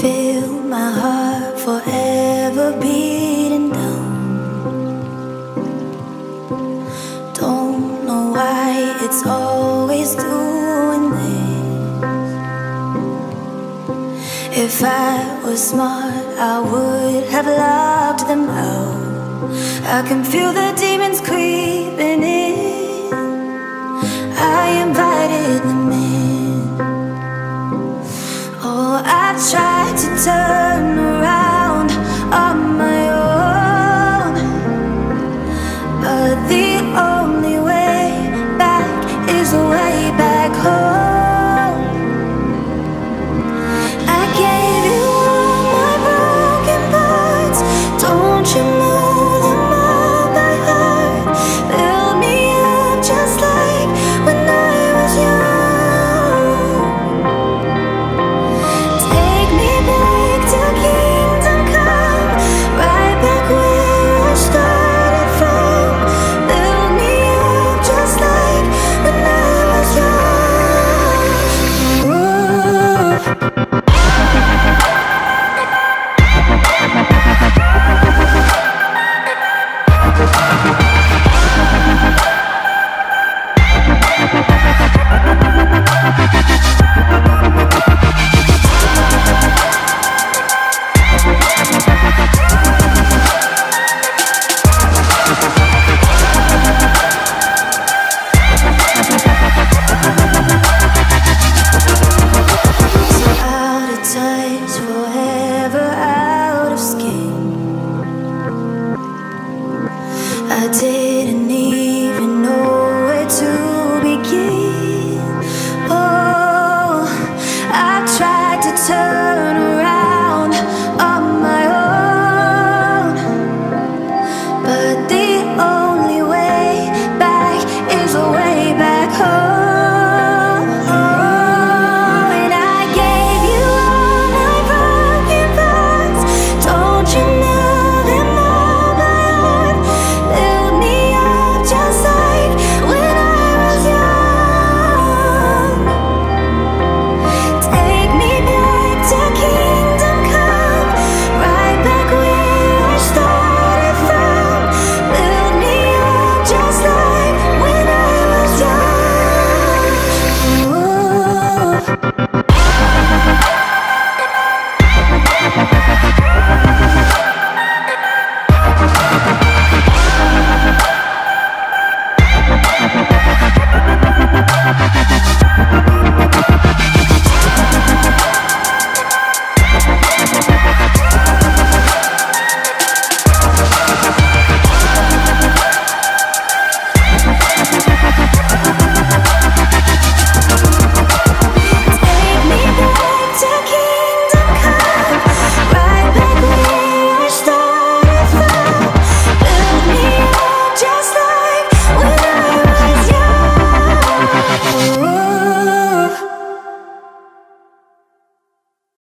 Feel my heart forever beating down. Don't know why it's always doing this. If I was smart, I would have locked them out. I can feel the demons.